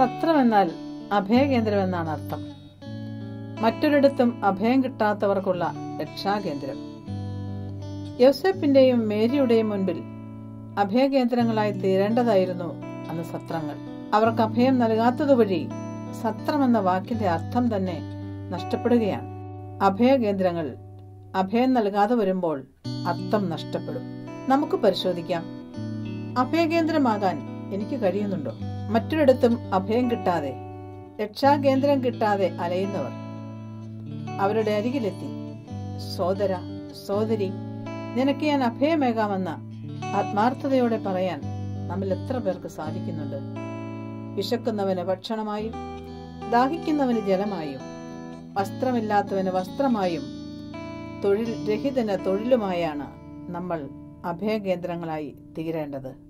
എന്നാൽ അഭയകേന്ദ്രം എന്നാണ് അർത്ഥം. മറ്റൊരിടത്തും അഭയം കിട്ടാത്തവർക്കുള്ള രക്ഷാകേന്ദ്രം. യോസഫിന്റെയും മേരിയുടെയും മുൻപിൽ അഭയകേന്ദ്രങ്ങളായി തീരേണ്ടതായിരുന്നു അന്ന് സത്രങ്ങൾ. അവർക്ക് അഭയം നൽകാത്തതുവഴി സത്രം എന്ന വാക്കിന്റെ അർത്ഥം തന്നെ നഷ്ടപ്പെടുകയാണ്. അഭയകേന്ദ്രങ്ങൾ അഭയം നൽകാതെ വരുമ്പോൾ അർത്ഥം നഷ്ടപ്പെടും. നമുക്ക് പരിശോധിക്കാം. അഭയകേന്ദ്രമാകാൻ എനിക്ക് കഴിയുന്നുണ്ടോ? മറ്റൊരിടത്തും അഭയം കിട്ടാതെ രക്ഷാകേന്ദ്രം കിട്ടാതെ അലയുന്നവർ അവരുടെ അരികിലെത്തി. സോദര സോദരി നിനക്ക് ഞാൻ അഭയമേകാമെന്ന ആത്മാർത്ഥതയോടെ പറയാൻ നമ്മൾ എത്ര പേർക്ക് സാധിക്കുന്നുണ്ട്? വിശക്കുന്നവന് ഭക്ഷണമായും ദാഹിക്കുന്നവന് ജലമായും വസ്ത്രമില്ലാത്തവന് വസ്ത്രമായും തൊഴിൽ രഹിതന് തൊഴിലുമായാണ് നമ്മൾ അഭയകേന്ദ്രങ്ങളായി തീരേണ്ടത്.